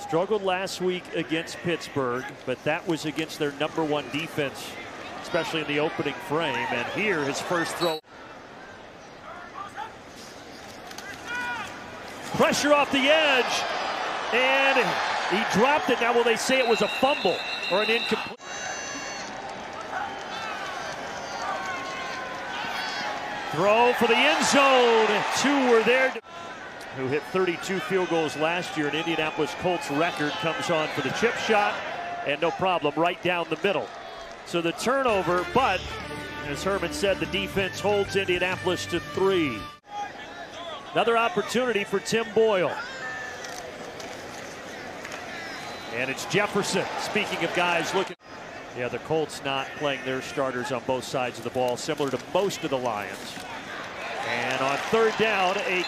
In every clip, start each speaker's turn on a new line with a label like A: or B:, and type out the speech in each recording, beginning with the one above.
A: Struggled last week against Pittsburgh, but that was against their number one defense, especially in the opening frame. And here, his first throw. Pressure off the edge, and he dropped it. Now, will they say it was a fumble or an incomplete? Throw for the end zone. Two were there. Who hit 32 field goals last year. An Indianapolis Colts record comes on for the chip shot. And no problem, right down the middle. So the turnover, but as Herman said, the defense holds Indianapolis to three. Another opportunity for Tim Boyle. And it's Jefferson. Speaking of guys looking. Yeah, the Colts not playing their starters on both sides of the ball, similar to most of the Lions. And on third down, a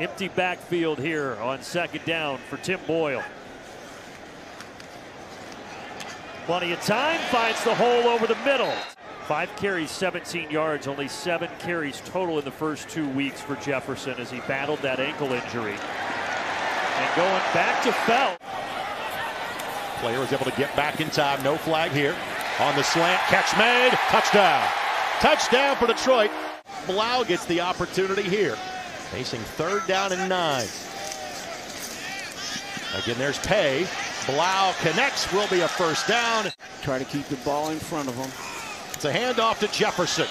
A: empty backfield here on second down for Tim Boyle. Plenty of time, finds the hole over the middle. Five carries, 17 yards, only seven carries total in the first two weeks for Jefferson as he battled that ankle injury. And going back to Felt.
B: Player is able to get back in time. No flag here. On the slant, catch made, touchdown. Touchdown for Detroit. Blough gets the opportunity here. Facing third down and nine. Again, there's Pay. Blough connects, will be a first down.
C: Try to keep the ball in front of him.
B: It's a handoff to Jefferson.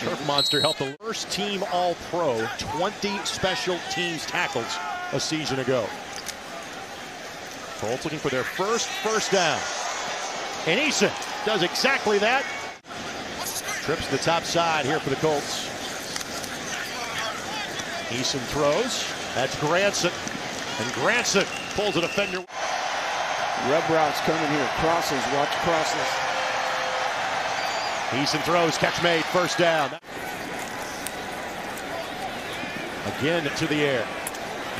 B: Turf Monster helped the first team All Pro, 20 special teams tackles a season ago. Colts looking for their first first down. And Eason does exactly that. Trips to the top side here for the Colts. Eason throws. That's Granson. And Granson pulls a defender.
C: Rub routes coming here. Crosses. Watch crosses.
B: Eason throws. Catch made. First down. Again to the air.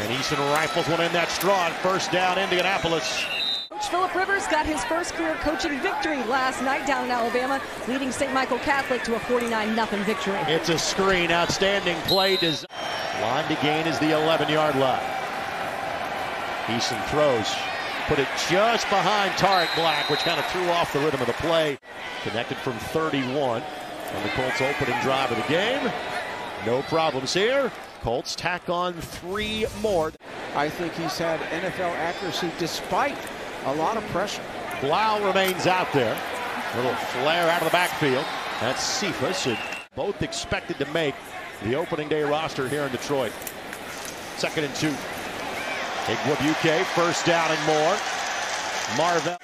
B: And Eason rifles one in that strong. First down, Indianapolis.
D: Coach Philip Rivers got his first career coaching victory last night down in Alabama, leading St. Michael Catholic to a 49-0 victory.
B: It's a screen. Outstanding play. Does line to gain is the 11-yard line. Eason throws. Put it just behind Tarik Black, which kind of threw off the rhythm of the play. Connected from 31 on the Colts opening drive of the game. No problems here. Colts tack on three more.
C: I think he's had NFL accuracy despite a lot of pressure.
B: Blough remains out there. A Little flare out of the backfield. That's Cephus. And both expected to make the opening day roster here in Detroit. Second and two. Igwebuike, first down and more. Marvell.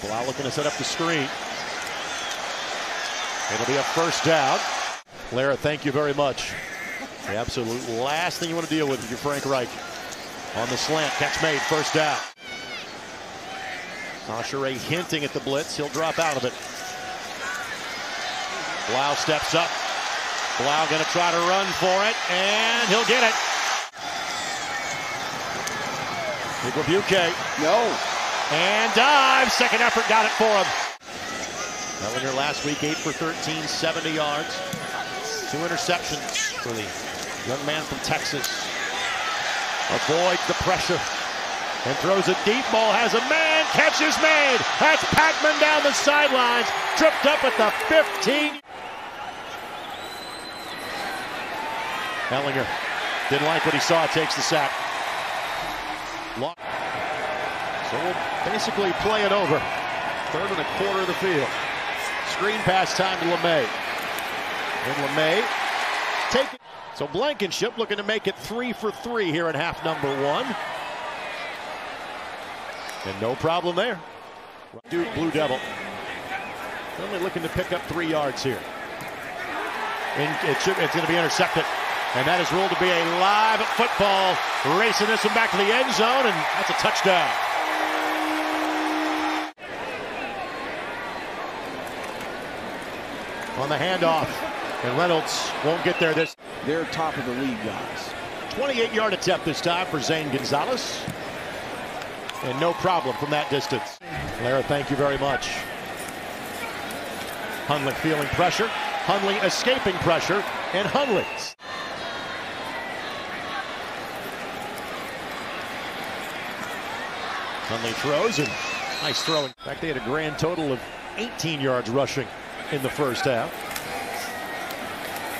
B: Blough looking to set up the screen. It'll be a first down. Lara, thank you very much. The absolute last thing you want to deal with if you're Frank Reich. On the slant, catch made, first down. Ray hinting at the blitz. He'll drop out of it. Blough steps up. Blough going to try to run for it, and he'll get it. Igwebuike.
C: No.
B: And dive. Second effort got it for him. Ehlinger last week, 8 for 13, 70 yards. Two interceptions for the young man from Texas. Avoids the pressure and throws a deep ball. Has a man. Catch is made. That's Patmon down the sidelines. Tripped up at the 15. Ehlinger didn't like what he saw. Takes the sack. So we'll basically play it over. Third and a quarter of the field. Screen pass time to LeMay. And LeMay take it. So Blankenship looking to make it three for three here in half number one. And no problem there. Duke Blue Devil. Only looking to pick up three yards here. And it should, it's going to be intercepted. And that is ruled to be a live football. Racing this one back to the end zone, and that's a touchdown. On the handoff. And Reynolds won't get there this.
C: They're top of the league, guys.
B: 28 yard attempt this time for Zane Gonzalez. And no problem from that distance. Lara, thank you very much. Hundley feeling pressure. Hundley escaping pressure. And Hundley Hundley throws and nice throw. In fact, they had a grand total of 18 yards rushing in the first half.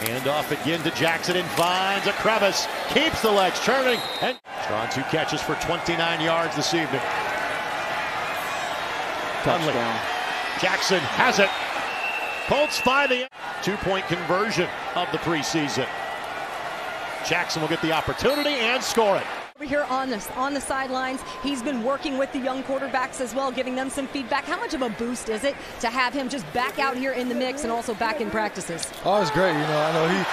B: Hand off again to Jackson and finds a crevice. Keeps the legs turning And Strong two catches for 29 yards this evening. Hundley.
C: Touchdown.
B: Jackson has it. Colts find the two-point conversion of the preseason. Jackson will get the opportunity and score it.
D: Over here on the, on the sidelines, he's been working with the young quarterbacks as well, giving them some feedback. How much of a boost is it to have him just back out here in the mix and also back in practices?
E: Oh, it's great. You know, I know he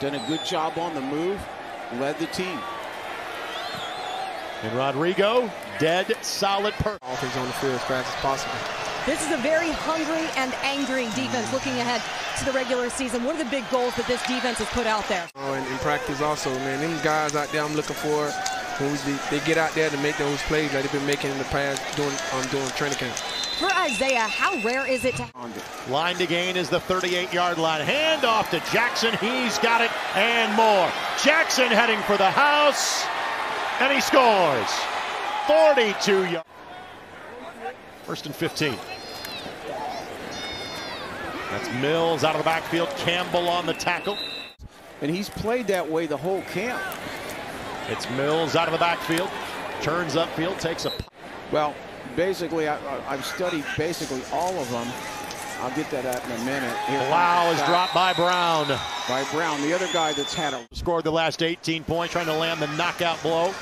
C: Done a good job on the move. Led the team.
B: And Rodrigo, dead solid per.
E: offense on the field as fast as possible.
D: This is a very hungry and angry defense looking ahead to the regular season. What are the big goals that this defense has put out there?
E: Oh, and in practice also, man, them guys out there I'm looking for when we, they, they get out there to make those plays like they've been making in the past doing, um, doing training camp.
D: For Isaiah, how rare is it to
C: it.
B: Line to gain is the 38-yard line. Hand off to Jackson. He's got it and more. Jackson heading for the house, and he scores. 42 yards. First and 15. That's Mills out of the backfield. Campbell on the tackle.
C: And he's played that way the whole camp.
B: It's Mills out of the backfield. Turns upfield, takes a.
C: Well, basically, I, I've studied basically all of them. I'll get that out in a minute. Here
B: Blough is dropped by Brown.
C: by Brown, the other guy that's had a
B: Scored the last 18 points, trying to land the knockout blow.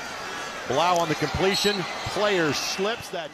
B: Blough on the completion. Player slips. That.